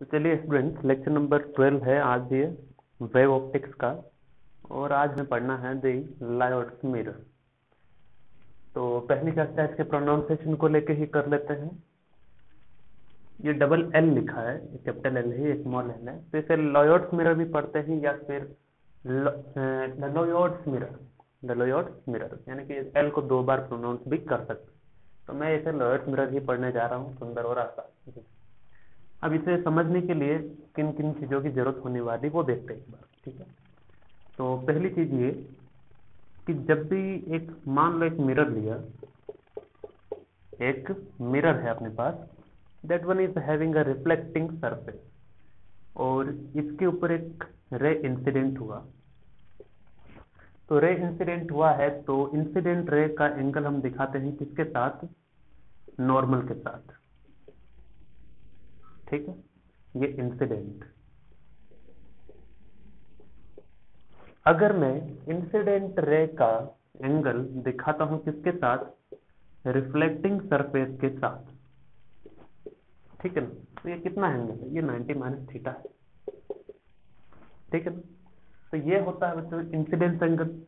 तो चलिए students lecture number twelve है आज ये वेव ऑप्टिक्स का, और आज हमें पढ़ना है दी लायोट्स मिरर तो पहली चर्चा इसके प्रोनाउंसिएशन को लेके ही कर लेते हैं। ये डबल एल लिखा है कैपिटल एल है स्मॉल एल है। तो इसे लॉयोट्स मिरर भी पढ़ते हैं, या फिर ललोयोट्स मिरर ललोयोट्स मिरर यानी कि एल को दो बार प्रोनाउंस भी कर सकते तो मैं इसे लॉयोट्स मिरर ही पढ़ने जा रहा हूँ, सुंदर और आसान। अब इसे समझने के लिए किन किन चीज़ों की ज़रूरत होने वाली वो देखते हैं एक बार, ठीक है? तो पहली चीज़ ये कि जब भी एक, मान लो एक मिरर लिया, एक मिरर है अपने पास that one is having a reflecting surface और इसके ऊपर एक रे इंसिडेंट हुआ। तो रे इंसिडेंट हुआ है तो इंसिडेंट रे का एंगल हम दिखाते हैं किसके साथ? नॉर्मल के साथ। ठीक है? ये इंसिडेंट अगर मैं इंसिडेंट रे का एंगल दिखाता हूँ किसके साथ? रिफ्लेक्टिंग सरफेस के साथ. ठीक है ना? तो ये कितना एंगल है? ये 90 माइनस थीटा है. ठीक है ना? तो ये होता है बच्चों इंसिडेंस एंगल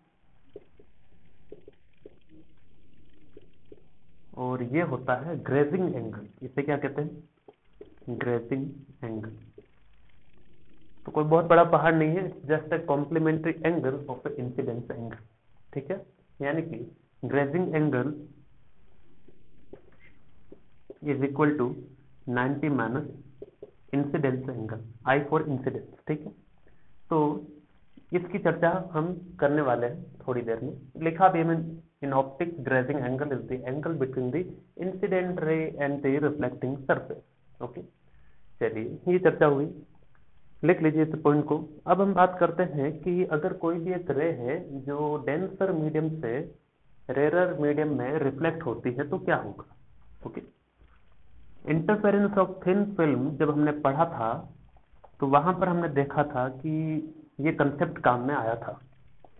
और ये होता है ग्रेजिंग एंगल इसे क्या कहते हैं? Grazing angle. तो कोई बहुत बड़ा पहाड़ नहीं है, just a complementary angle of incidence angle ठीक है? यानी कि grazing angle is equal to 90 minus incidence angle I for incidence ठीक है? तो इसकी चर्चा हम करने वाले हैं थोड़ी देर में। लिखा भी हमें in optics grazing angle is the angle between the incident ray and the reflecting surface okay. चलिए, ये चर्चा हुई। लिख लीजिए इस पॉइंट को। अब हम बात करते हैं कि अगर कोई भी एक रे है जो डेंसर मीडियम से रेरर मीडियम में रिफ्लेक्ट होती है तो क्या होगा? Okay. Interference of thin film जब हमने पढ़ा था तो वहाँ पर हमने देखा था कि ये कंसेप्ट काम में आया था।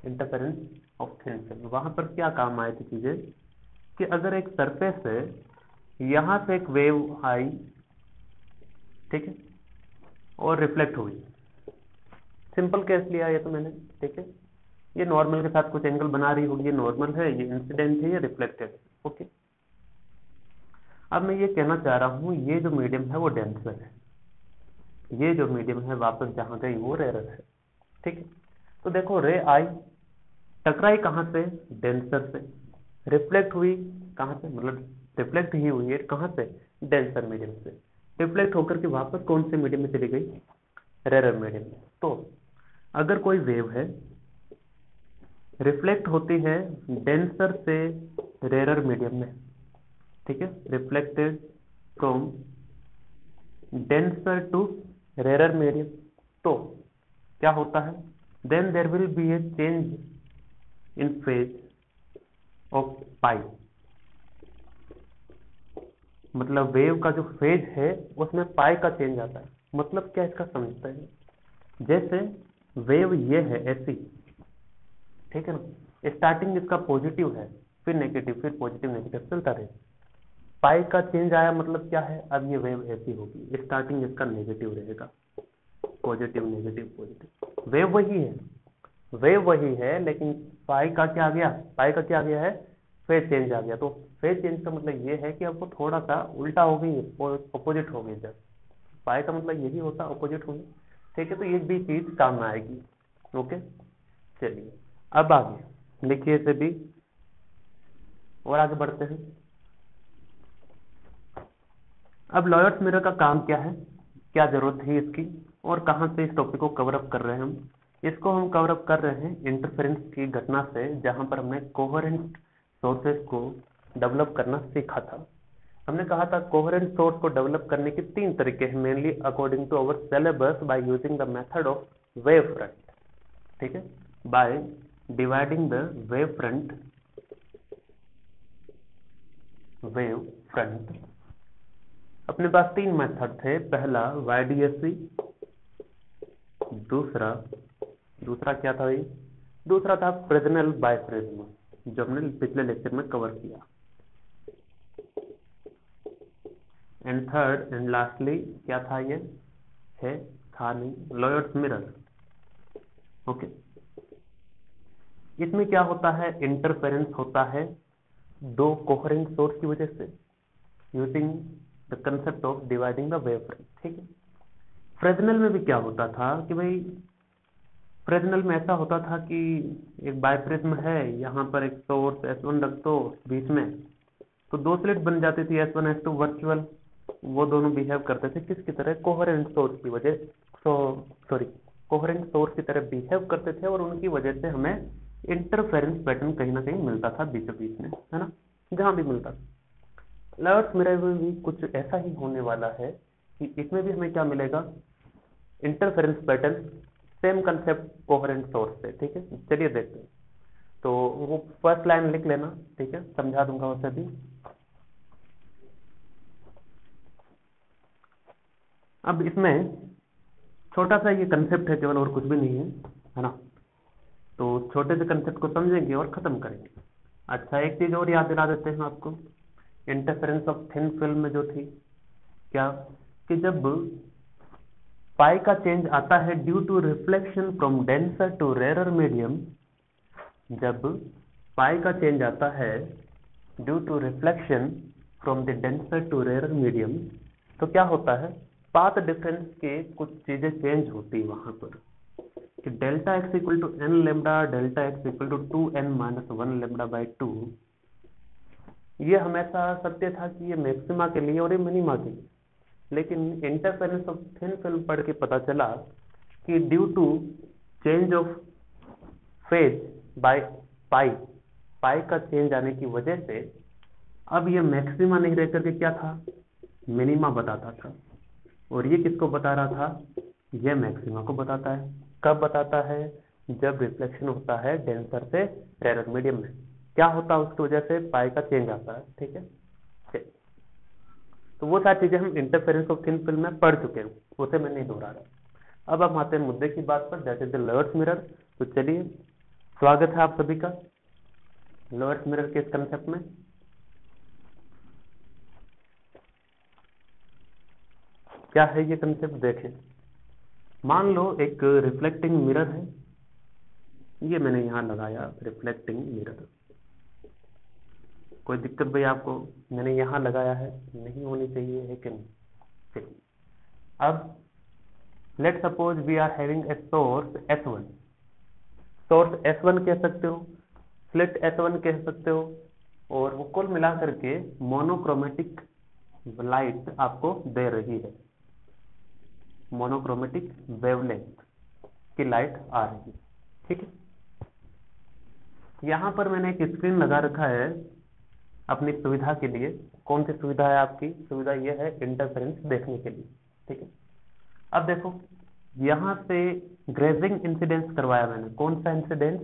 इंटरफेरेंस ऑफ़ थिन फ़िल्म वहाँ पर क्या काम आए थे चीज़ें? कि अगर एक सरफेस है, यहाँ से एक वेव आई ठीक है? और रिफ्लेक्ट हुई सिंपल केस लिया ये तो मैंने, ठीक है? ये नॉर्मल के साथ कुछ एंगल बना रही होगी, ये नॉर्मल है, ये इंसिडेंट है, ये रिफ्लेक्टेड ओके अब मैं ये कहना चाह रहा हूँ, ये जो मीडियम है वो डेंसर है। ये जो मीडियम है वापस जहाँ गई वो रेरर है, ठीक है? तो देखो रे आई टकराई कहाँ से? डेंसर से। रिफ्लेक्ट हुई कहाँ से? मतलब रिफ्लेक्ट ही हुई है कहाँ से? डेंसर मीडियम से। रिफ्लेक्ट होकर के वापस कौन से मीडियम में चली गई? रेरर मीडियम तो अगर कोई वेव है रिफ्लेक्ट होती है डेंसर से रेरर मीडियम में। ठीक है? Reflected from denser to rarer medium तो क्या होता है? Then there will be a change in phase of pi मतलब वेव का जो फ़ेज़ है, उसमें पाई का चेंज आता है। मतलब क्या इसका समझते हैं? जैसे वेव ये है ऐसी ठीक है ना? स्टार्टिंग इसका पॉजिटिव है, फिर नेगेटिव फिर पॉजिटिव नेगेटिव चलता रहे। पाई का चेंज आया मतलब क्या है? अब ये वेव ऐसी होगी। स्टार्टिंग इसका नेगेटिव रहेगा। पॉजिटिव नेगेटिव पॉजिटिव वेव वही है। वेव वही है, लेकिन पाई का क्या आ गया? पाई का क्या आ गया है? फ़ेज़ चेंज आ गया। तो फ़ेज़ चेंज का मतलब ये है कि आपको थोड़ा सा उल्टा हो गई अपोजिट हो गई जब पाई का मतलब यही होता अपोजिट होगी। ठीक है तो ये भी चीज़ काम में आएगी। ओके चलिए, अब आगे। लिखिए इसे भी। और आगे बढ़ते हैं। अब लॉयर्स मिरर का काम क्या है? क्या ज़रूरत है इसकी? और कहाँ से इस टॉपिक को कवर अप कर रहे हैं हम? इसको हम कवर अप कर रहे हैं इंटरफेरेंस की घटना से, जहाँ पर हमने कोहरेंट सोर्सेस को डेवलप करना सीखा था। हमने कहा था कोहरेंट सोर्स को डेवलप करने के तीन तरीके हैं mainly according to our syllabus by using the method of wave front ठीक है? By dividing the wave front wave front अपने पास तीन मेथड थे, पहला वाईडीएससी दूसरा दूसरा क्या था भाई? दूसरा था प्रेजनल बायप्रिज्म जो हमने पिछले लेक्चर में कवर किया। एंड थर्ड एंड लास्टली क्या था ये? है था नहीं लॉयर्स मिरर ओके इसमें क्या होता है? इंटरफेरेंस होता है दो कोहरेंट सोर्स की वजह से using the concept of dividing the wave front ठीक है? फ्रेजनल में भी क्या होता था कि भाई फ्रेजनल में ऐसा होता था कि एक बायप्रिज्म है, यहाँ पर एक सोर्स एस वन रख दो बीच में तो दो स्लिट बन जाती थी S one S two virtual वो दोनों बिहेव करते थे। किसकी तरह? कोहरेंट सोर्स की वजह सॉरी कोहरेंट सोर्स की तरह बिहेव करते थे और उनकी वजह से हमें इंटरफेरेंस पैटर्न कहीं ना कहीं मिलता था बीचों बीच में, है ना? जहाँ भी मिलता लर्स मिरर में भी कुछ ऐसा ही होने वाला है कि इसमें भी हमें क्या मिलेगा? Interference pattern same concept coherent source से, ठीक है? चलिए देखते हैं। तो वो फ़र्स्ट लाइन लिख लेना, ठीक है? समझा दूँगा उसे भी। अब इसमें छोटा सा ये कंसेप्ट है, केवल और कुछ भी नहीं है है ना? तो छोटे से कंसेप्ट को समझेंगे और खत्म करेंगे। अच्छा एक चीज़ और याद दिला देते हैं आपको। इंटरफेरेंस ऑफ़ थिन फ़िल्म में जो थी, क्या? कि जब पाई का चेंज आता है due to reflection from denser to rare medium जब पाई का चेंज आता है due to reflection from the denser to rare medium तो क्या होता है? पाथ डिफरेंस के कुछ चीज़ें चेंज होती वहाँ पर। कि delta x equal to n lambda delta x equal to two n minus one lambda by two ये हमेशा सत्य था कि ये मैक्सिमा के लिए और ये मिनिमा के लिए। लेकिन इंटरफेरेंस ऑफ़ थिन फ़िल्म पढ़ के पता चला कि due to change of phase by pi pi का चेंज आने की वजह से अब ये मैक्सिमा नहीं रह करके क्या था? मिनिमा बताता था। और ये किसको बता रहा था? ये मैक्सिमा को बताता है। कब बताता है? जब रिफ्लेक्शन होता है डेंसर से रेयर मीडियम में। क्या होता है उसकी वजह से? पाई का चेंज आता है, ठीक है? तो वो सारी चीज़ें हम इंटरफेरेंस ऑफ़ थिन फ़िल्म में पढ़ चुके हैं, उसे मैं नहीं दोहरा रहा। अब हम आते हैं मुद्दे की बात पर जैसे द लर्स मिरर तो चलिए, स्वागत है आप सभी का लोअर्स मिरर के इस कंसेप्ट में। क्या है ये कंसेप्ट देखें। मान लो एक रिफ्लेक्टिंग मिरर है। ये मैंने यहाँ लगाया रिफ्लेक्टिंग मिरर कोई दिक्कत भाई आपको मैंने यहाँ लगाया है, नहीं होनी चाहिए है कि नहीं अब let suppose we are having a source S one source S one कह सकते हो स्लिट S1 कह सकते हो, और वो कुल मिला करके मोनोक्रोमेटिक लाइट आपको दे रही है। मोनोक्रोमेटिक वेवलेंथ की लाइट आ रही है। ठीक है? यहाँ पर मैंने एक स्क्रीन लगा रखा है अपनी सुविधा के लिए, कौन सी सुविधा है आपकी? सुविधा यह है इंटरफेरेंस देखने के लिए, ठीक है? अब देखो, यहाँ से ग्रेजिंग इंसिडेंस करवाया मैंने। कौन सा इंसिडेंस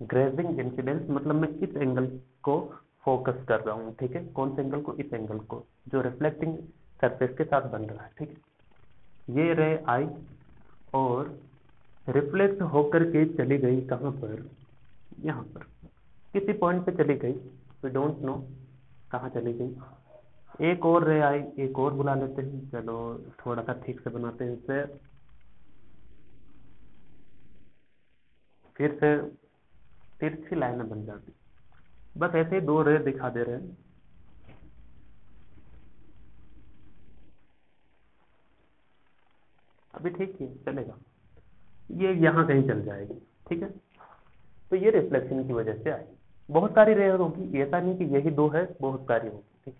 ग्रेजिंग इंसिडेंस मतलब मैं इस एंगल को फोकस कर रहा हूँ, ठीक है? कौन से एंगल को? इस एंगल को, जो रिफ्लेक्टिंग सरफेस के साथ बन रहा है, ठीक है? ये रे आई और रिफ्लेक्ट होकर के चली गई कहाँ पर? यहाँ पर। किसी पॉइंट पे चली गई वी डोंट नो कहाँ चली गई? एक और रे आई, एक और बुला लेते हैं। चलो थोड़ा सा ठीक से बनाते हैं इसे। फिर से तिरछी लाइनें बन जाती। बस ऐसे ही दो रे दिखा दे रहे हैं। अभी ठीक है, चलेगा। ये यहाँ कहीं चल जाएगी, ठीक है? तो ये रिफ्लेक्शन की वजह से आई बहुत सारी रेयर होगी ऐसा नहीं कि यही दो है, बहुत सारी होगी, ठीक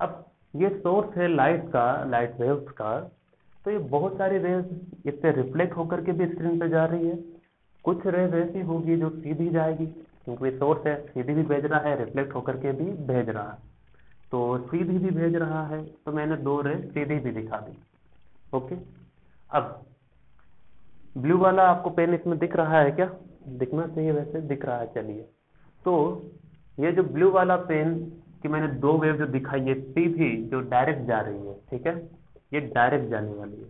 अब ये सोर्स है लाइट का लाइट वेव्स का तो ये बहुत सारी रेज इससे रिफ्लेक्ट होकर के भी स्क्रीन पे जा रही है। कुछ रेज ऐसी होगी जो सीधी जाएगी, क्योंकि सोर्स है, सीधी भी भेज रहा है रिफ्लेक्ट होकर के भी भेज रहा है। तो सीधी भी भेज रहा है तो मैंने दो रे सीधी भी दिखा दी, ओके? अब ब्लू वाला आपको पेन इसमें दिख रहा है क्या? दिखना चाहिए वैसे, दिख रहा है, चलिए। तो ये जो ब्लू वाला पेन कि मैंने दो वेव जो दिखाई है भी जो डायरेक्ट जा रही है, ठीक है? ये डायरेक्ट जाने वाली है।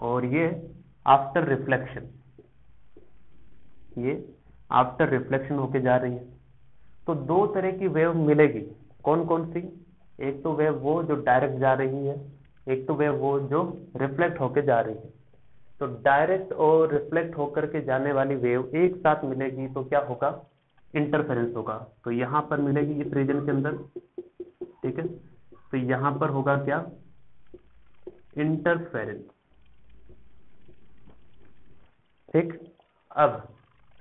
और ये आफ्टर रिफ्लेक्शन ये आफ्टर रिफ्लेक्शन होके जा रही है। तो दो तरह की वेव मिलेगी। कौन कौन सी? एक तो वेव वो जो डायरेक्ट जा रही है, एक तो वेव वो जो रिफ्लेक्ट होके जा रही है। तो डायरेक्ट और रिफ्लेक्ट होकर के जाने वाली वेव एक साथ मिलेगी तो क्या होगा? इंटरफेरेंस होगा। तो यहाँ पर मिलेगी इस रीजन के अंदर। ठीक है? तो यहाँ पर होगा क्या? इंटरफेरेंस ठीक? अब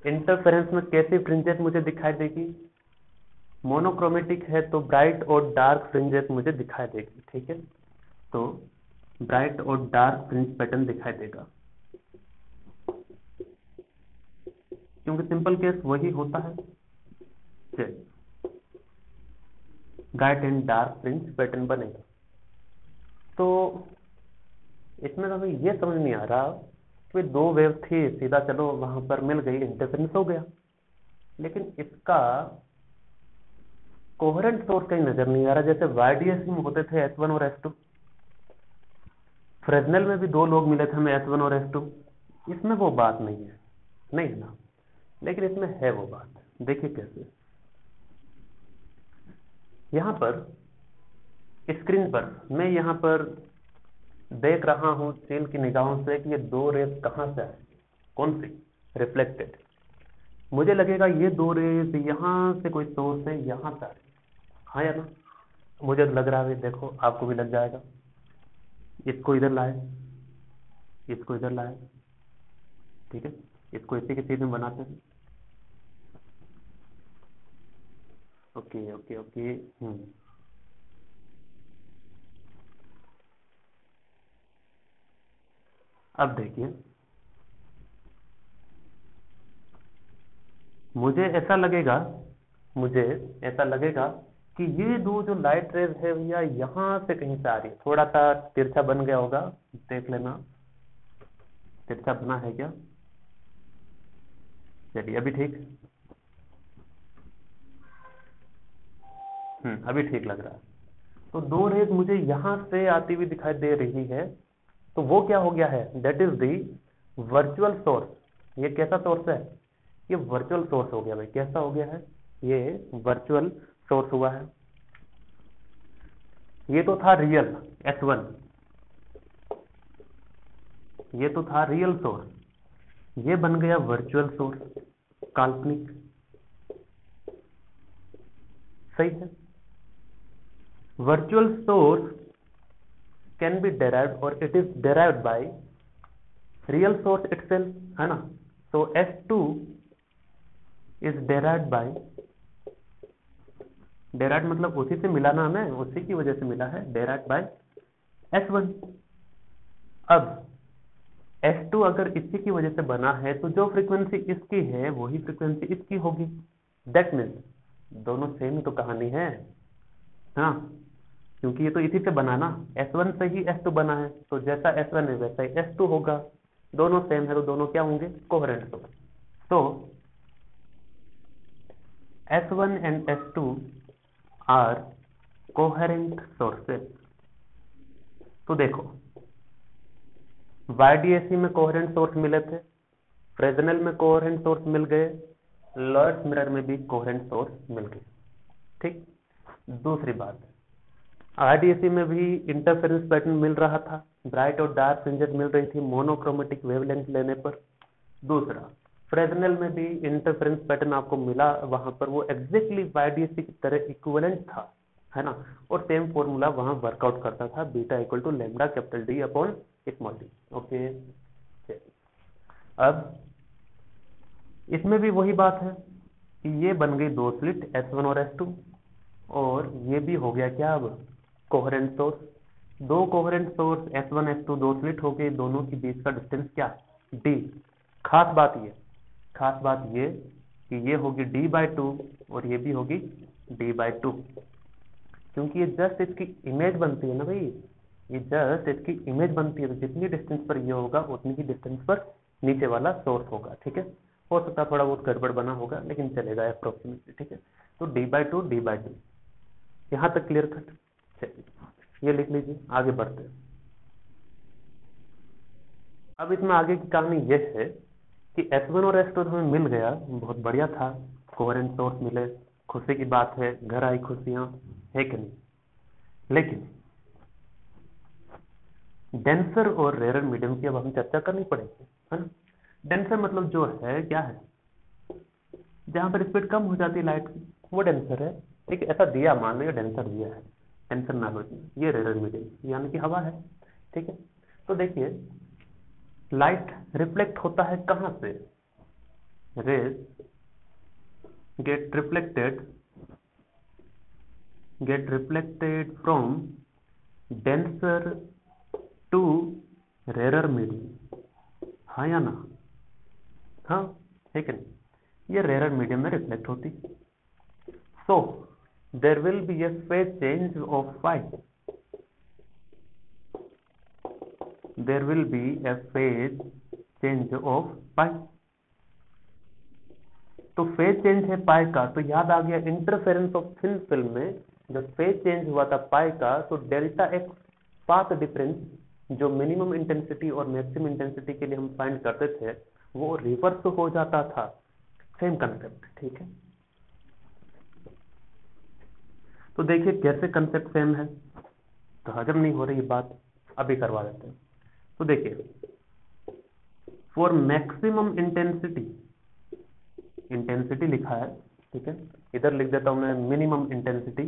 इंटरफेरेंस में कैसी फ्रिंजेस मुझे दिखाई देगी? मोनोक्रोमेटिक है तो ब्राइट और डार्क फ्रिंजेस मुझे दिखाई देगी। ठीक है? तो ब्राइट और डार्क फ्रिंज पैटर्न दिखाई देगा। क्योंकि सिंपल केस वही होता है। Bright and dark fringe pattern बनेगा। तो इसमें तो हमें यह समझ नहीं आ रहा कि दो वेव थी, सीधा चलो वहाँ पर मिल गई इंटरफेरेंस हो गया। लेकिन इसका कोहरेंट सोर्स कहीं नज़र नहीं आ रहा, जैसे वाईडीएस में होते थे एस वन और एस टू फ्रेजनल में भी दो लोग मिले थे हमें एस वन और एस टू इसमें वो बात नहीं है। नहीं है ना। लेकिन इसमें है वो बात। देखिए कैसे। यहाँ पर स्क्रीन पर मैं यहाँ पर देख रहा हूँ चील की निगाहों से कि ये दो रेस कहाँ से आए। कौन सी? रिफ्लेक्टेड मुझे लगेगा ये दो रेस यहाँ से कोई सोर्स है, यहाँ से आ रही हाँ या ना? मुझे लग रहा है, देखो, आपको भी लग जाएगा। इसको इधर लाए। इसको इधर लाए। ठीक है? इसको इसी के चीज़ में बनाते हैं। ओके ओके ओके अब देखिए। मुझे ऐसा लगेगा, मुझे ऐसा लगेगा कि ये दो जो लाइट रेज है भैया यहाँ से कहीं से आ रही है। थोड़ा सा तिरछा बन गया होगा, देख लेना। तिरछा बना है क्या? चलिए, अभी ठीक। अभी ठीक लग रहा है। तो दो रेज मुझे यहाँ से आती हुई दिखाई दे रही है तो वो क्या हो गया है? That is the virtual source ये कैसा सोर्स है? ये वर्चुअल सोर्स हो गया भाई। कैसा हो गया है? ये वर्चुअल सोर्स हुआ है। ये तो था रियल एस वन ये तो था रियल सोर्स ये बन गया वर्चुअल सोर्स काल्पनिक। सही है? Virtual source can be derive और it is derive by real source itself है ना? So S2 is derived by डेराट मतलब उसी से मिला ना हमें उसी की वजह से मिला है डेराट बाय एस वन अब S2 अगर इसी की वजह से बना है तो जो फ्रीक्वेंसी इसकी है, वही फ्रीक्वेंसी इसकी होगी। दैट मीन्स दोनों सेम तो कहानी है हाँ क्योंकि ये तो इसी से बना ना। S1 से ही S2 बना है। तो जैसा S1 है, वैसा ही S2 होगा। दोनों सेम है तो दोनों क्या होंगे? कोहरेंट सोर्स तो S1 and S2 are coherent sources तो देखो वाईडीएसी में कोहेरेंट सोर्स मिले थे फ्रेजनल में कोहेरेंट सोर्स मिल गए लॉर्ड्स मिरर में भी कोहेरेंट सोर्स मिल गए। ठीक? दूसरी बात आरडीएसी में भी इंटरफेरेंस पैटर्न मिल रहा था। ब्राइट और डार्क फ्रिंजेस मिल रही थी मोनोक्रोमेटिक वेवलेंथ लेने पर। दूसरा फ्रेजनल में भी इंटरफेरेंस पैटर्न आपको मिला वहाँ पर। वो एग्जैक्टली वाईडीएससी की तरह इक्विवेलेंट था, है ना? और सेम फॉर्मूला वहाँ वर्कआउट करता था beta equal to lambda capital D upon small D okay अब, इसमें भी वही बात है कि ये बन गई दो स्लिट S1 और S2 और ये भी हो गया क्या अब? कोहरेंट सोर्स दो कोहरेंट सोर्स S1 S2 दो स्लिट हो गए दोनों के बीच का डिस्टेंस क्या? D खास बात ये, खास बात ये कि ये होगी डी बाई टू और ये भी होगी डी बाई टू क्योंकि ये जस्ट इसकी इमेज बनती है ना भाई, ये जस्ट इसकी इमेज बनती है तो जितनी डिस्टेंस पर ये होगा, उतनी ही डिस्टेंस पर नीचे वाला सोर्स होगा, ठीक है? हो सकता थोड़ा बहुत गड़बड़ बना होगा, लेकिन चलेगा अप्रोक्सीमेटली ठीक है? तो D by two D by two यहाँ तक क्लियर कट चलिए ये लिख लीजिए, आगे बढ़ते हैं। अब इसमें आगे की कहानी यह है कि S1 और S2 तो हमें मिल गया, बहुत बढ़िया था कोहरेंट सोर्स मिले, खुशी की बात है, घर आई खुशियाँ, है कि नहीं? लेकिन डेंसर और रेरर मीडियम की अब हम चर्चा करनी पड़ेगी, है ना? डेंसर मतलब जो है, क्या है? जहाँ पर स्पीड कम हो जाती है लाइट की वो डेंसर है। है ऐसा दिया मान लो डेंसर दिया है। डेंसर ना लो ये रेरर मीडियम, यानी कि हवा है, ठीक है? तो देखिए लाइट रिफ्लेक्ट होता है कहाँ से? Rays get reflected get reflected from denser to rarer medium हाँ या ना? हाँ है कि नहीं? ये रेयर मीडियम में रिफ्लेक्ट होती so there will be a phase change of five there will be a phase change of pi तो फ़ेज़ चेंज है पाई का तो याद आ गया इंटरफेरेंस ऑफ़ थिन फ़िल्म में, जब फ़ेज़ चेंज हुआ था पाई का तो डेल्टा एक्स पाथ डिफरेंस जो मिनिमम इंटेंसिटी और मैक्सिमम इंटेंसिटी के लिए हम फाइंड करते थे, वो रिवर्स हो जाता था. सेम कंसेप्ट ठीक है? तो देखिए कैसे कंसेप्ट सेम है? तो हजम नहीं हो रही बात, अभी करवा देते हैं। तो देखिए फॉर मैक्सिमम इंटेंसिटी इंटेंसिटी लिखा है, ठीक है? इधर लिख देता हूँ मैं minimum intensity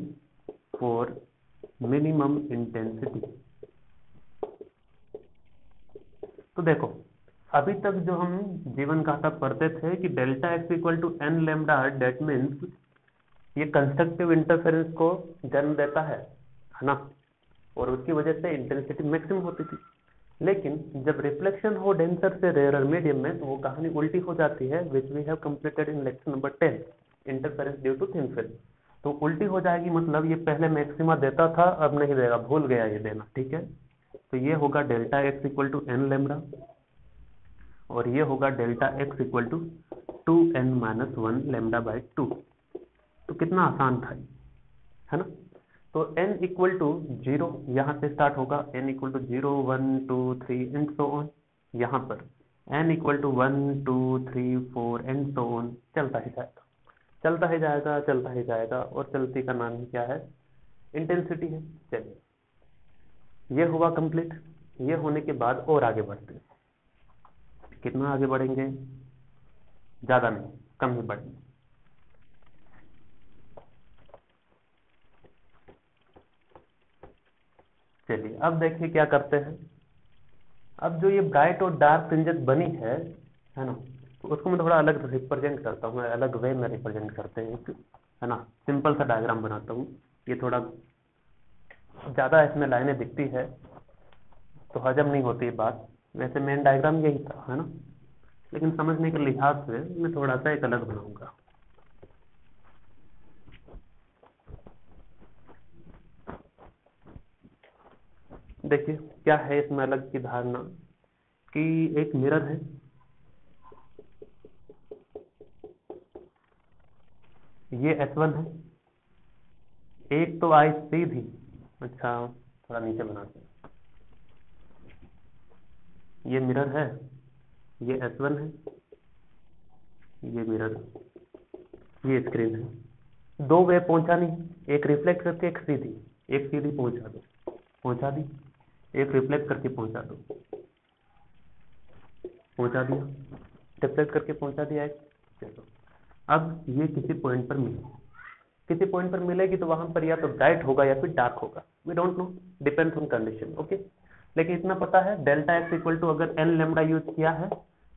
for minimum intensity तो देखो, अभी तक जो हम जीवन गाथा पढ़ते थे कि delta x equal to n lambda that means ये कंस्ट्रक्टिव इंटरफेरेंस को जन्म देता है है ना? और उसकी वजह से इंटेंसिटी मैक्सिमम होती थी। लेकिन जब रिफ्लेक्शन हो डेंसर से रेयर मीडियम में तो वो कहानी उल्टी हो जाती है which we have completed in lecture number ten interference due to thin film तो उल्टी हो जाएगी मतलब ये पहले मैक्सिमा देता था, अब नहीं देगा, भूल गया ये देना, ठीक है? तो ये होगा delta x equal to n lambda और ये होगा delta x equal to two n minus one lambda by two तो कितना आसान था है ना? तो n इक्वल टू ज़ीरो यहाँ से स्टार्ट होगा, n equal to zero one two three and so on यहाँ पर। n equal to one two three four and so on चलता ही जाएगा। चलता ही जाएगा, चलता ही जाएगा, और चलती का नाम क्या है? इंटेंसिटी है। चलिए। ये हुआ कंप्लीट ये होने के बाद और आगे बढ़ते हैं। कितना आगे बढ़ेंगे? ज़्यादा नहीं, कम ही बढ़ेंगे। चलिए अब देखिए क्या करते हैं। अब जो ये ब्राइट और डार्क फ्रिंजेस बनी है है ना तो उसको मैं थोड़ा अलग रिप्रेजेंट करता हूँ, अलग वे में रिप्रेजेंट करते हैं। है ना सिंपल सा डायग्राम बनाता हूँ। ये थोड़ा ज़्यादा इसमें लाइनें दिखती है तो हजम नहीं होती बात। वैसे मेन डायग्राम यही था, है ना। लेकिन समझने के लिहाज से मैं थोड़ा सा एक अलग बनाऊँगा। देखिए, क्या है इसमें अलग की धारणा? कि एक मिरर है। ये S1 है। एक तो आई सीधी। अच्छा थोड़ा नीचे बनाते हैं ये मिरर है। ये S1 है। ये मिरर। ये स्क्रीन है। दो वे पहुँचा नहीं एक रिफ्लेक्ट करके एक सीधी। एक सीधी पहुँचा दो। पहुँचा दी। एक रिफ्लेक्ट करके पहुँचा दो। पहुँचा दिया। रिफ्लेक्ट करके पहुँचा दिया एक। चलो। अब ये किसी पॉइंट पर मिले। किसी पॉइंट पर मिलेगी तो वहाँ पर या तो ब्राइट होगा या फिर डार्क होगा। We don't know depends on condition okay लेकिन इतना पता है डेल्टा एक्स इक्वल टू अगर एन लेमडा यूज़ किया है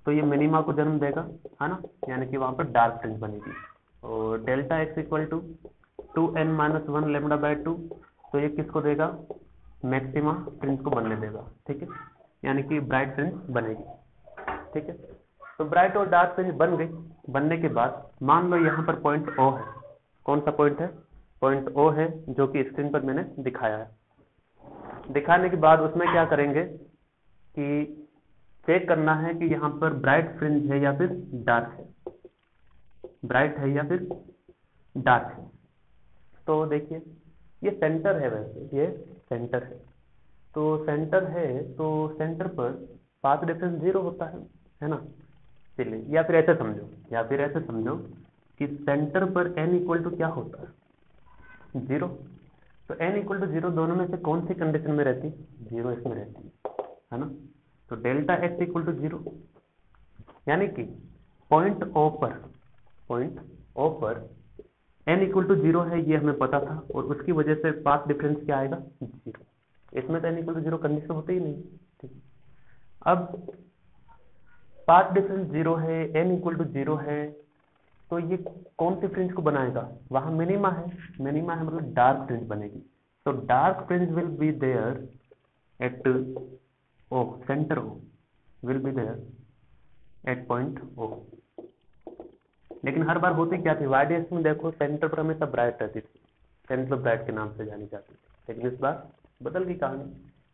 तो ये मिनिमा को जन्म देगा, है ना? यानी कि वहाँ पर डार्क फ्रिंज बनेगी। और delta x equal to two n minus one lambda by two तो ये किसको देगा? मैक्सिमा फ्रिंज को बनने देगा, ठीक है? यानी कि ब्राइट फ्रिंज बनेगी, ठीक है? तो ब्राइट और डार्क फ्रिंज बन गई। बनने के बाद मान लो यहाँ पर पॉइंट ओ है। कौन सा पॉइंट है? पॉइंट ओ है, जो कि स्क्रीन पर मैंने दिखाया है। दिखाने के बाद उसमें क्या करेंगे कि चेक करना है कि यहाँ पर ब्राइट फ्रिंज है या फिर डार्क है। ब्राइट है या फिर डार्क है। तो देखिए ये सेंटर है वैसे, ये सेंटर है। तो सेंटर है तो सेंटर पर पाथ डिफरेंस ज़ीरो होता है है ना? चलिए या फिर ऐसे समझो, या फिर ऐसे समझो कि सेंटर पर एन इक्वल टू क्या होता है? ज़ीरो तो एन इक्वल टू ज़ीरो दोनों में से कौन सी कंडीशन में रहती? ज़ीरो इसमें रहती है ना? तो delta x equal to zero यानी कि पॉइंट ओ पर पॉइंट ओ पर एन इक्वल टू ज़ीरो है, ये हमें पता था, और उसकी वजह से पाथ डिफरेंस क्या आएगा? ज़ीरो इसमें तो n equal to zero condition होते ही नहीं, ठीक अब, पाथ डिफरेंस ज़ीरो है एन इक्वल टू ज़ीरो है तो ये कौन सी फ्रिंज को बनाएगा? वहाँ मिनिमा है। मिनिमा है मतलब डार्क फ्रिंज बनेगी। तो dark fringe will be there at O centre O will be there at point O लेकिन हर बार होती क्या थी? वाईडीएस में देखो सेंटर पर हमेशा ब्राइट रहती थी। सेंटर ब्राइट के नाम से जानी जाती थी। लेकिन इस बार बदल गई कहानी,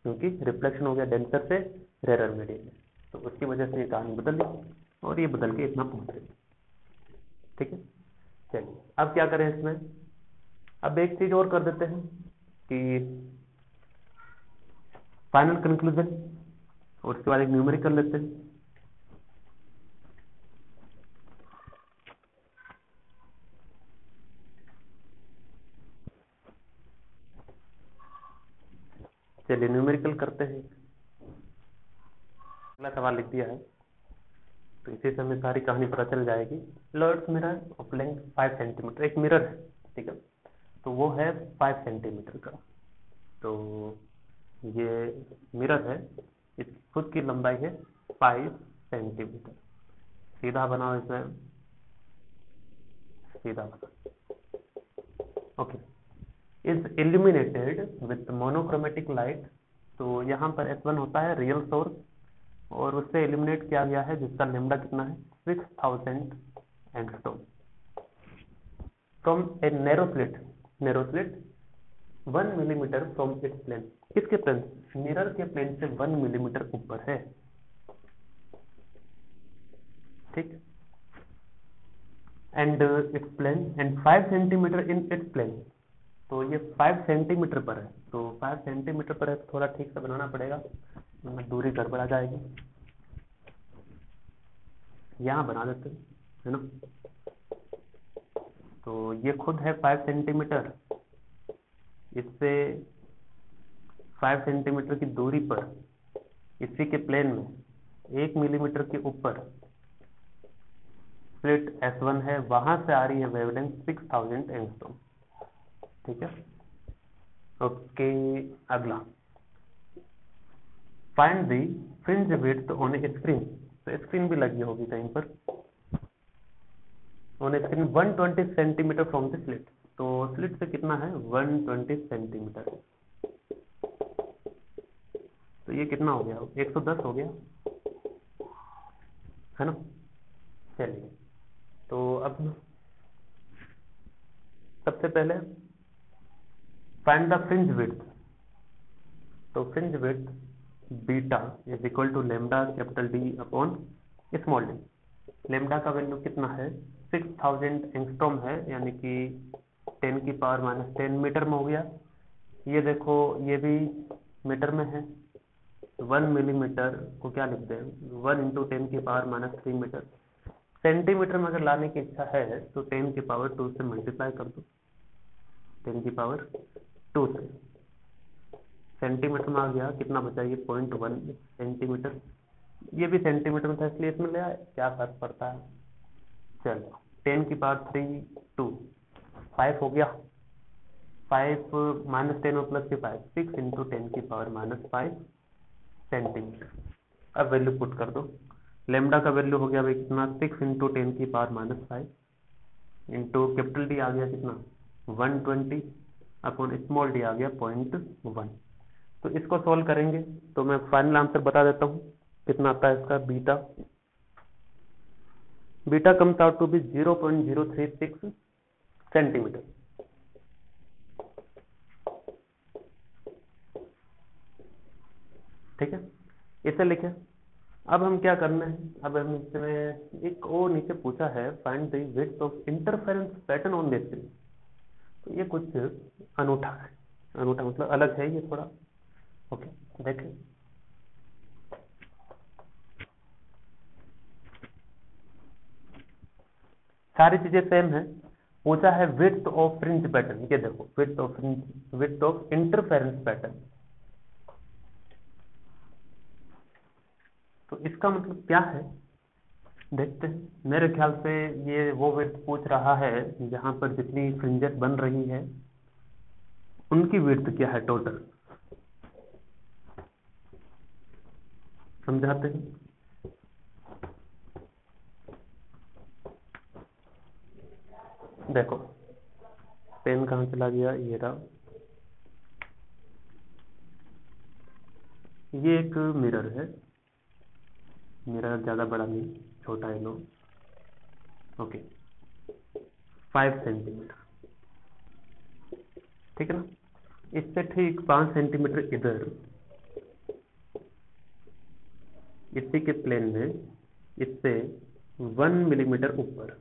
क्योंकि रिफ्लेक्शन हो गया डेंसर से रेरर मीडियम में तो उसकी वजह से ये कहानी बदल गई और ये बदल के इतना पहुँच गई। ठीक है? चलिए, अब क्या करें इसमें? अब एक चीज़ और कर देते हैं कि फाइनल कंक्लूजन और उसके बाद एक न्यूमेरिक कर लेते हैं। चलिए न्यूमेरिकल करते हैं। अगला सवाल लिख दिया है। तो इसी से हमें सारी कहानी पता चल जाएगी। Lloyd's mirror of length five centimetre एक मिरर है, ठीक है? तो वो है फाइव सेंटीमीटर का। तो ये मिरर है इसकी खुद की लंबाई है फाइव सेंटीमीटर सीधा बनाओ इसमें। सीधा। बनाओ okay. Is illuminated with monochromatic light तो यहाँ पर एस वन होता है रियल सोर्स और उससे इल्यूमिनेट किया गया है, जिसका लेमडा कितना है? Six thousand angstrom from a narrow slit narrow slit one millimetre from its plane किसके प्लेन मिरर के प्लेन से वन मिलीमीटर ऊपर है। ठीक? And its plane and five centimetre in its plane तो ये फाइव सेंटीमीटर पर है। तो फाइव सेंटीमीटर पर है तो थोड़ा ठीक से बनाना पड़ेगा। दूरी गड़बड़ा जाएगी। यहाँ बना देते है ना? तो ये खुद है फाइव सेंटीमीटर इससे फाइव सेंटीमीटर की दूरी पर, इसी के प्लेन में एक मिलीमीटर के ऊपर स्प्लिट S1 है। वहाँ से आ रही है वेवलेंथ सिक्स थाउज़ेंड एंगस्ट्रॉम ठीक है? ओके, अगला। Find the fringe width on screen तो स्क्रीन भी लगी होगी कहीं पर। On screen 120 centimetre from the slit तो स्लिट से कितना है? 120 सेंटीमीटर तो ये कितना हो गया? 110 हो गया। है ना? चलिए। तो अब सबसे पहले फाइंड द फ्रिंज विड्थ तो fringe width beta is equal to lambda capital D upon small D lambda का वैल्यू कितना है? सिक्स थाउज़ेंड एंगस्ट्रॉम है, यानी कि टेन की पावर माइनस टेन मीटर में हो गया। ये देखो, ये भी मीटर में है। वन मिलीमीटर को क्या लिखते हैं वन इंटू टेन की power minus three metre centimetre में अगर लाने की इच्छा है तो टेन की पावर टू से मल्टीप्लाई कर दो। टेन की पावर टू से सेंटीमीटर में आ गया, कितना बचा ये? पॉइंट वन सेंटीमीटर ये भी सेंटीमीटर में था, इसलिए इसमें ले आए। क्या फ़र्क पड़ता है? चलो टेन की पावर थ्री टू फाइव हो गया. फाइव माइनस टेन और प्लस की फाइव सिक्स इंटू टेन की पावर माइनस फाइव सेंटीमीटर अब वैल्यू पुट कर दो. लेमडा का वैल्यू हो गया भाई कितना? सिक्स इंटू टेन की power minus five into capital D आ गया कितना? One twenty upon small D आ गया पॉइंट वन तो इसको सॉल्व करेंगे। तो मैं फाइनल आंसर बता देता हूँ। कितना आता है इसका? Beta beta comes out to be zero point zero three six centimetre ठीक है? इसे लिखे। अब हम क्या करना है? अब हम इसमें एक और नीचे पूछा है find the width of interference pattern on this screen तो ये कुछ अनूठा है। अनूठा मतलब अलग है ये थोड़ा। ओके देखें सारी चीज़ें सेम है। पूछा है विथ ऑफ़ फ्रिंज पैटर्न ये देखो width of fringe width of interference pattern तो इसका मतलब क्या है? देखते हैं। मेरे ख्याल से ये वो विड्थ पूछ रहा है, जहाँ पर जितनी फ्रिंजेस बन रही है, उनकी विड्थ क्या है टोटल समझाते हैं? देखो, पेन कहाँ चला गया? ये रहा। ये एक मिरर है। मिरर ज़्यादा बड़ा नहीं, छोटा है लो ओके फाइव सेंटीमीटर ठीक है ना? इससे ठीक पाँच सेंटीमीटर इधर। इसी के प्लेन में इससे वन मिलीमीटर ऊपर,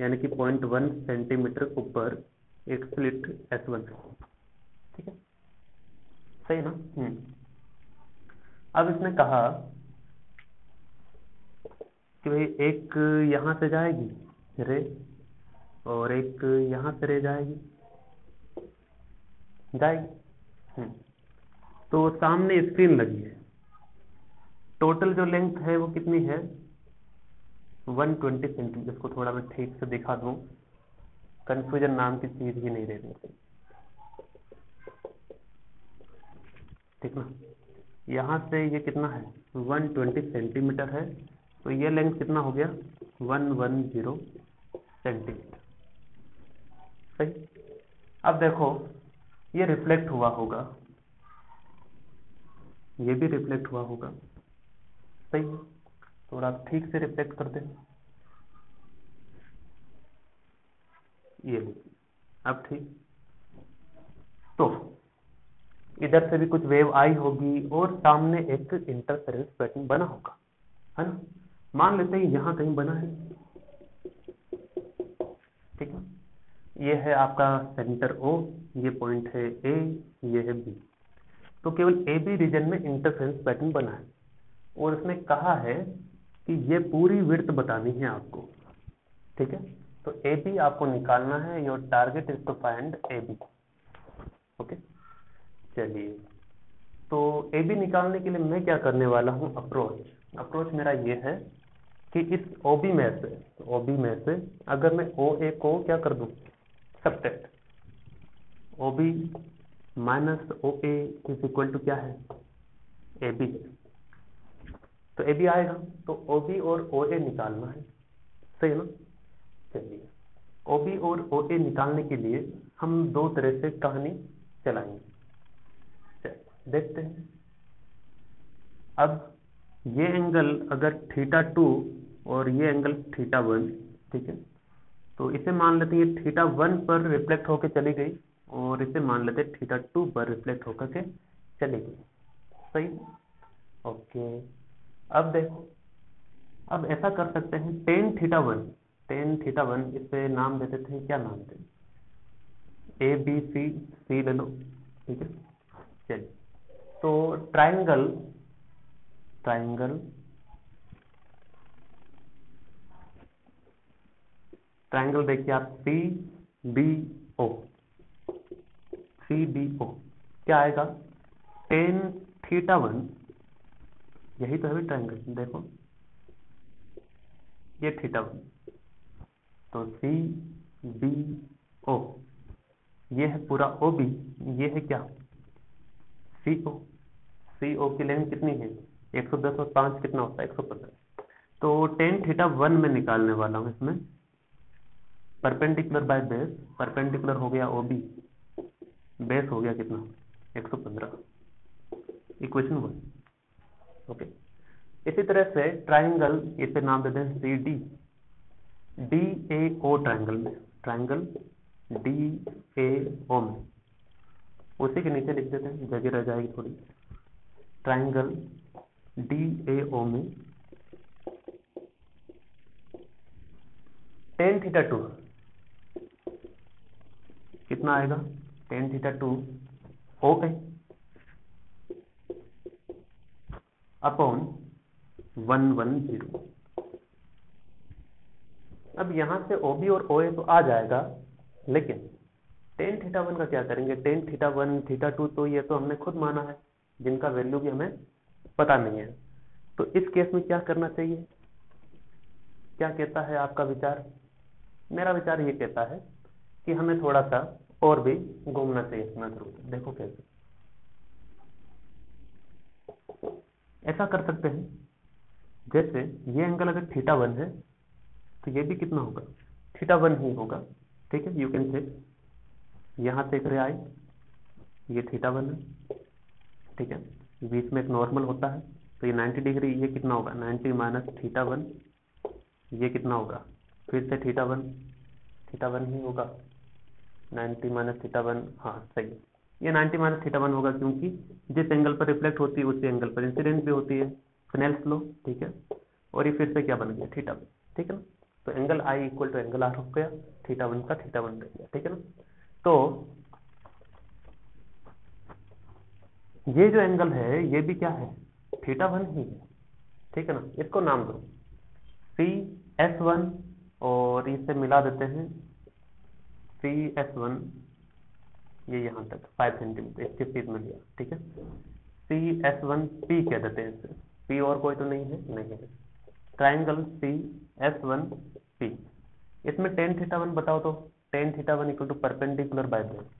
यानी कि पॉइंट वन सेंटीमीटर ऊपर एक स्लिट एस वन ठीक है? सही ना? हम्म। अब इसने कहा कि भाई एक यहाँ से जाएगी, रे, और एक यहाँ से रे जाएगी जाएगी। हम्म। तो सामने स्क्रीन लगी है। टोटल जो लेंथ है वो कितनी है? 120 ट्वेंटी सेंटीमीटर इसको थोड़ा मैं ठीक से दिखा दूँ। कंफ्यूजन नाम की चीज़ ही नहीं रहनी ठीक ना? यहाँ से ये कितना है? 120 सेंटीमीटर है। तो ये लेंथ कितना हो गया? 110 सेंटीमीटर सही? अब देखो, ये रिफ्लेक्ट हुआ होगा। ये भी रिफ्लेक्ट हुआ होगा। सही? थोड़ा ठीक से रिफ्लेक्ट कर दे। ये अब ठीक। तो इधर से भी कुछ वेव आई होगी और सामने एक इंटरफेरेंस पैटर्न बना होगा। है ना? मान लेते हैं यहाँ कहीं बना है। ठीक है? ये है आपका सेंटर ओ ये पॉइंट है ए ये है बी तो केवल ए बी रीजन में इंटरफेरेंस पैटर्न बना है। और इसने कहा है कि ये पूरी विर्थ बतानी है आपको। ठीक है? तो ए बी आपको निकालना है your target is to find A B okay? चलिए। तो ए बी निकालने के लिए मैं क्या करने वाला हूँ? अप्रोच अप्रोच मेरा ये है कि इस ओ बी में से ओ बी में से अगर मैं ओ ए को क्या कर दूँ? Subtract O B minus O A is equal to क्या है? ए बी तो ए बी आएगा तो ओ बी और ओ ए निकालना है। सही ना? चलिए। ओ बी और ओ ए निकालने के लिए हम दो तरह से कहानी चलाएँगे। देखते हैं। अब ये एंगल अगर थीटा टू और ये एंगल थीटा वन ठीक है? तो इसे मान लेते हैं थीटा वन पर रिफ्लेक्ट होकर चली गई और इसे मान लेते हैं थीटा टू पर रिफ्लेक्ट होकर के चली गई। सही? ओके अब देखो, अब ऐसा कर सकते हैं tan theta one tan theta one इसे नाम देते थे, क्या नाम दें ए बी सी सी ले लो, ठीक है? चलिए। तो ट्राइंगल ट्राइंगल ट्राइंगल देखिए आप C B O C B O क्या आएगा? टेन थीटा वन यही तो है भी ट्राइंगल देखो। ये थीटा वन तो सी बी ओ ये है पूरा ओ बी ये है क्या? सी ओ सी ओ की लेंथ कितनी है? 110 और 5 कितना होता है? 115 तो टेन थीटा वन में निकालने वाला हूँ इसमें। परपेंडिकुलर बाय बेस परपेंडिकुलर हो गया ओ बी बेस हो गया कितना? 115 इक्वेशन वन ओके इसी तरह से ट्राइंगल इसे नाम देते हैं C D D A O triangle में. ट्राइंगल डी ए ओ में. उसी के नीचे लिख देते हैं, जगह रह जाएगी थोड़ी. ट्राइंगल डी ए ओ में. टेन थीटा टू कितना आएगा? Tan theta two O A upon one one zero अब यहाँ से ओबी और ओ ए तो आ जाएगा, लेकिन टेन थीटा वन का क्या करेंगे? Tan theta one theta two तो ये तो हमने खुद माना है, जिनका वैल्यू भी हमें पता नहीं है। तो इस केस में क्या करना चाहिए? क्या कहता है आपका विचार? मेरा विचार ये कहता है कि हमें थोड़ा सा और भी घूमना चाहिए इसमें थ्रू देखो कैसे। ऐसा कर सकते हैं, जैसे ये एंगल अगर थीटा वन है तो ये भी कितना होगा? थीटा वन ही होगा, ठीक है? यू कैन से यहाँ से एक रे आई ये थीटा वन है, ठीक है? बीच में एक नॉर्मल होता है तो ये 90 डिग्री ये कितना होगा? 90 माइनस थीटा वन ये कितना होगा? फिर से थीटा वन थीटा वन ही होगा। 90 माइनस थीटा वन हाँ सही ये 90 माइनस थीटा वन होगा क्योंकि जिस एंगल पर रिफ्लेक्ट होती है, उसी एंगल पर इंसिडेंट भी होती है। स्नेल्स लो ठीक है? और ये फिर से क्या बन गया? थीटा वन ठीक है ना? तो angle I equal to angle R हो गया थीटा वन का थीटा वन रह गया, ठीक है ना? तो ये जो एंगल है, ये भी क्या है? थीटा वन ही है, ठीक है ना? इसको नाम दो। सी एस वन और इसे मिला देते हैं सी एस वन ये यहाँ तक फाइव सेंटीमीटर इसके सीध में लिया, ठीक है? सी एस वन पी कह देते हैं इसे। पी और कोई तो नहीं है? नहीं है। Triangle C S one P इसमें टेन थीटा वन बताओ तो tan theta one equal to perpendicular by base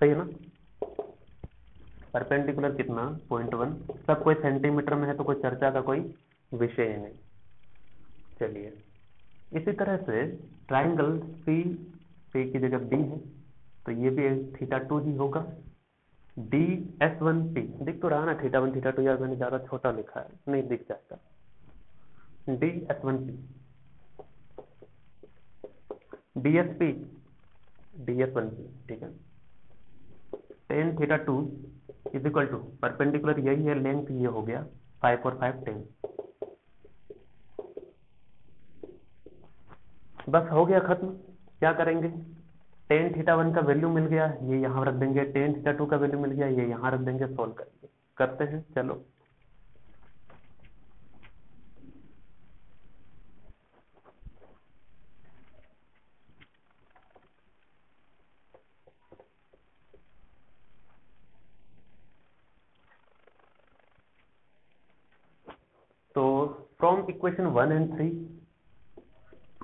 सही है ना? परपेंडिकुलर कितना? पॉइंट वन सब कोई सेंटीमीटर में है तो कोई चर्चा का कोई विषय नहीं। चलिए। इसी तरह से ट्राइंगल सी सी की जगह बी है तो ये भी थीटा टू ही होगा। डी एस वन पी दिख तो रहा ना, थीटा वन, थीटा टू, यार मैंने ज़्यादा छोटा लिखा है, नहीं दिख जाएगा D S one P D S P D S one P ठीक है। Tan theta two is equal to perpendicular यही है लेंथ ये हो गया फाइव और फाइव टेन बस हो गया खत्म। क्या करेंगे? टेन थीटा वन का वैल्यू मिल गया, ये यहाँ रख देंगे। टेन थीटा टू का वैल्यू मिल गया, ये यहाँ रख देंगे सोल्व करेंगे करते हैं, चलो। तो from equation one and three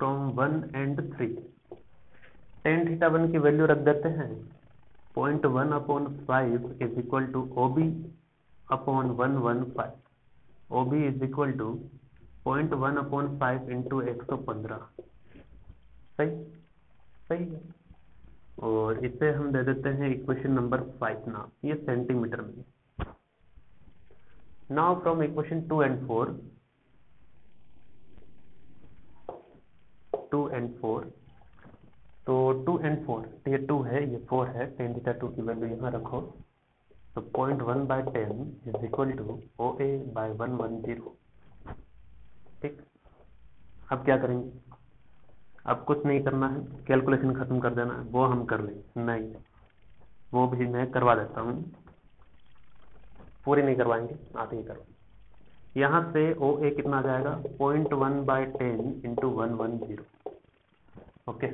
from one and three tan theta one की वैल्यू रख देते हैं। Point one upon five is equal to O B upon one one five O B is equal to point one upon five into एक सौ पंद्रह। सही? सही है। और इसे हम दे देते हैं इक्वेशन नंबर फाइव नाउ ये सेंटीमीटर में। Now from equation two and four two and four. तो टू एंड फोर ये टू है, ये फोर है टेन थीटा टू की वैल्यू यहाँ रखो। तो point one by ten is equal to O A by one one zero ठीक? अब क्या करेंगे? अब कुछ नहीं करना है कैलकुलेशन खत्म कर देना है, वो हम कर लेंगे। नहीं, वो भी मैं करवा देता हूँ। पूरी नहीं करवाएँगे आते ही करवाएँगे यहाँ से ओ ए कितना आ जाएगा? Point one by ten into one one zero okay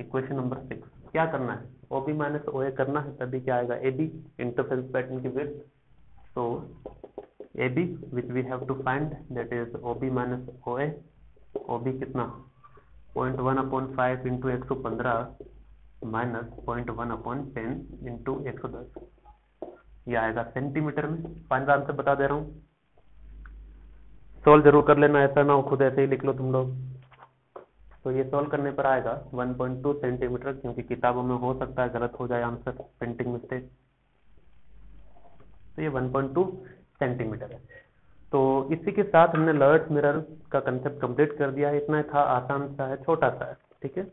equation number six क्या करना है? ओ बी माइनस ओ ए करना है, तभी क्या आएगा? ए बी इंटरफेरेंस पैटर्न की width so A B which we have to find that is O B minus O A O B कितना? Point one upon five into एक सौ पंद्रह minus point one upon ten into एक सौ दस. ये आएगा सेंटीमीटर में. फाइनल आंसर बता दे रहा हूँ. सोल्व ज़रूर कर लेना, ऐसा ना हो खुद ऐसे ही लिख लो तुम लोग. तो ये सॉल्व करने पर आएगा 1.2 सेंटीमीटर क्योंकि किताबों में हो सकता है गलत हो जाए आंसर प्रिंटिंग मिस्टेक तो ये 1.2 सेंटीमीटर है। तो इसी के साथ हमने लर्ट मिरर का कंसेप्ट कंप्लीट कर दिया। है इतना था, आसान सा है, छोटा सा है, ठीक है?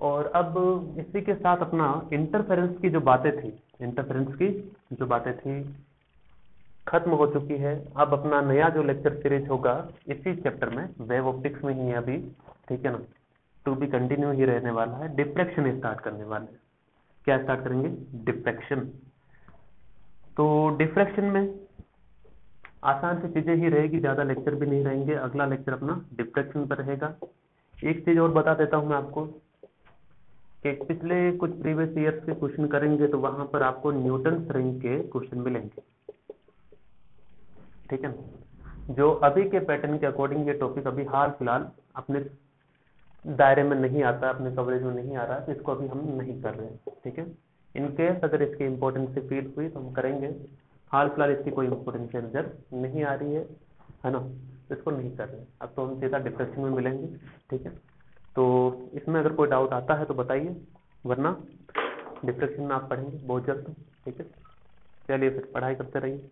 और अब इसी के साथ अपना इंटरफेरेंस की जो बातें थी इंटरफेरेंस की जो बातें थी, खत्म हो चुकी है। अब अपना नया जो लेक्चर सीरीज़ होगा, इसी चैप्टर में वेव ऑप्टिक्स में ही है अभी। ठीक है ना? टू बी कंटिन्यू ही रहने वाला है डिफ्रेक्शन स्टार्ट करने वाले हैं। क्या स्टार्ट करेंगे? डिफ्रेक्शन तो डिफ्रेक्शन में आसान सी चीज़ें ही रहेगी, ज़्यादा लेक्चर भी नहीं रहेंगे। अगला लेक्चर अपना डिफ्रेक्शन पर रहेगा। एक चीज़ और बता देता हूँ मैं आपको कि पिछले कुछ प्रीवियस ईयर्स के क्वेश्चन करेंगे तो वहाँ पर आपको न्यूटन रिंग के क्वेश्चन मिलेंगे। ठीक है जो अभी के पैटर्न के अकॉर्डिंग ये टॉपिक अभी हाल फ़िलहाल अपने दायरे में नहीं आता, अपने कवरेज में नहीं आ रहा तो इसको अभी हम नहीं कर रहे हैं, ठीक है? इनकेस अगर इसकी इंपॉर्टेंस से फील हुई तो हम करेंगे। हाल फ़िलहाल इसकी कोई इंपॉर्टेंस नज़र नहीं आ रही है है ना? तो इसको नहीं कर रहे अब तो हम सीधा डिस्कशन में मिलेंगे, ठीक है? तो इसमें अगर कोई डाउट आता है तो बताइए, वरना डिस्क्रिप्शन में आप पढ़ेंगे, बहुत जल्द, ठीक है? चलिए फिर पढ़ाई करते रहिए।